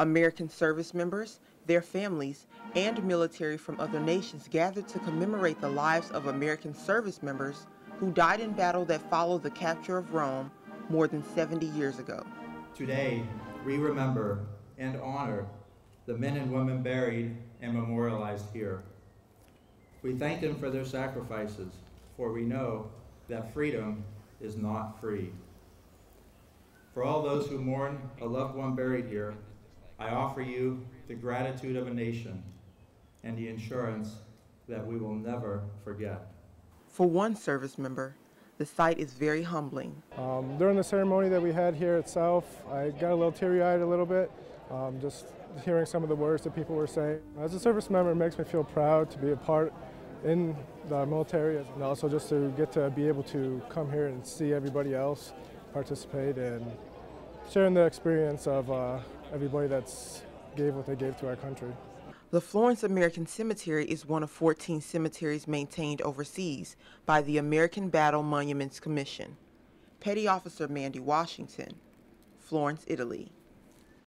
American service members, their families, and military from other nations gathered to commemorate the lives of American service members who died in battle that followed the capture of Rome more than 70 years ago. Today, we remember and honor the men and women buried and memorialized here. We thank them for their sacrifices, for we know that freedom is not free. For all those who mourn a loved one buried here, I offer you the gratitude of a nation and the assurance that we will never forget. For one service member, the sight is very humbling. Um, during the ceremony that we had here itself, I got a little teary-eyed a little bit, um, just hearing some of the words that people were saying. As a service member, it makes me feel proud to be a part in the military and also just to get to be able to come here and see everybody else participate and sharing the experience of uh, everybody that's gave what they gave to our country. The Florence American Cemetery is one of 14 cemeteries maintained overseas by the American Battle Monuments Commission. Petty Officer Mandy Washington, Florence, Italy.